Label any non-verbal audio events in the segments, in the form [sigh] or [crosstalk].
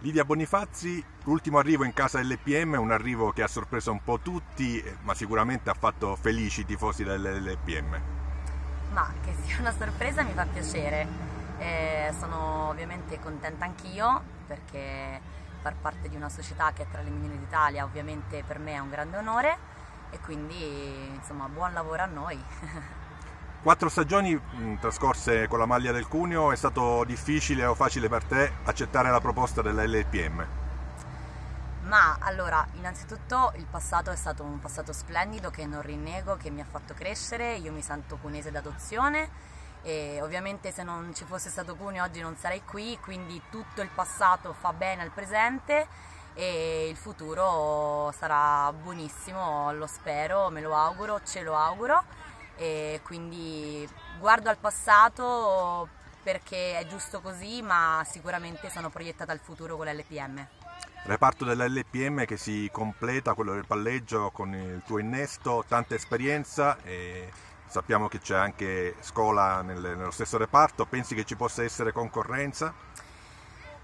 Lidia Bonifazzi, l'ultimo arrivo in casa dell'EPM un arrivo che ha sorpreso un po' tutti, ma sicuramente ha fatto felici i tifosi dell'EPM. Ma che sia una sorpresa mi fa piacere. Eh, sono ovviamente contenta anch'io perché far parte di una società che è tra le migliori d'Italia ovviamente per me è un grande onore e quindi insomma buon lavoro a noi. [laughs] Quattro stagioni mh, trascorse con la maglia del Cuneo, è stato difficile o facile per te accettare la proposta della LPM? Ma allora, innanzitutto il passato è stato un passato splendido che non rinnego, che mi ha fatto crescere, io mi sento cunese d'adozione e ovviamente se non ci fosse stato Cuneo oggi non sarei qui, quindi tutto il passato fa bene al presente e il futuro sarà buonissimo, lo spero, me lo auguro, ce lo auguro e quindi guardo al passato perché è giusto così, ma sicuramente sono proiettata al futuro con l'LPM. Reparto dell'LPM che si completa, quello del palleggio con il tuo innesto, tanta esperienza e sappiamo che c'è anche scuola nel, nello stesso reparto, pensi che ci possa essere concorrenza?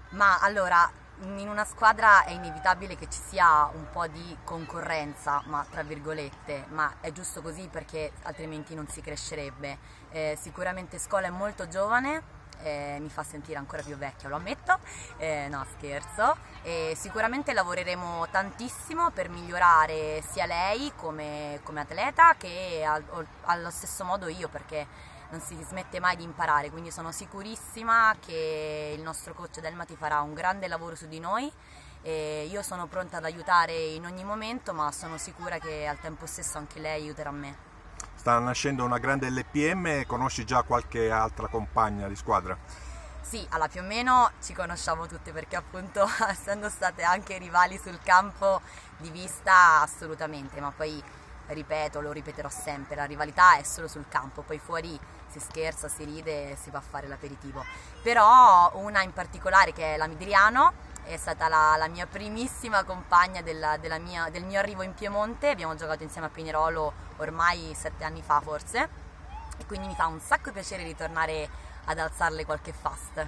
Ma allora, in una squadra è inevitabile che ci sia un po' di concorrenza, ma tra virgolette, ma è giusto così perché altrimenti non si crescerebbe. Eh, sicuramente Scola è molto giovane, eh, mi fa sentire ancora più vecchia, lo ammetto, eh, no scherzo, e sicuramente lavoreremo tantissimo per migliorare sia lei come, come atleta che al, allo stesso modo io perché non si smette mai di imparare, quindi sono sicurissima che il nostro coach Delmati farà un grande lavoro su di noi e io sono pronta ad aiutare in ogni momento, ma sono sicura che al tempo stesso anche lei aiuterà me. Sta nascendo una grande LPM, conosci già qualche altra compagna di squadra? Sì, alla più o meno ci conosciamo tutte perché appunto [laughs] essendo state anche rivali sul campo di vista assolutamente, ma poi ripeto, lo ripeterò sempre, la rivalità è solo sul campo, poi fuori si scherza, si ride e si va a fare l'aperitivo. Però una in particolare che è la Midriano è stata la, la mia primissima compagna della, della mia, del mio arrivo in Piemonte, abbiamo giocato insieme a Pinerolo ormai sette anni fa forse e quindi mi fa un sacco piacere ritornare ad alzarle qualche fast.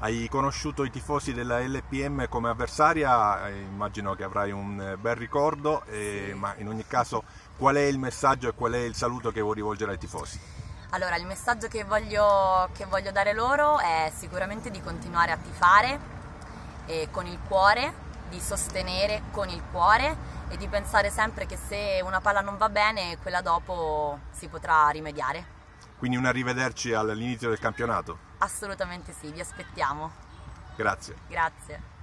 Hai conosciuto i tifosi della LPM come avversaria, eh, immagino che avrai un eh, bel ricordo, eh, sì. ma in ogni caso qual è il messaggio e qual è il saluto che vuoi rivolgere ai tifosi? Allora, il messaggio che voglio, che voglio dare loro è sicuramente di continuare a tifare con il cuore, di sostenere con il cuore e di pensare sempre che se una palla non va bene, quella dopo si potrà rimediare. Quindi un arrivederci all'inizio del campionato? Assolutamente sì, vi aspettiamo. Grazie. Grazie.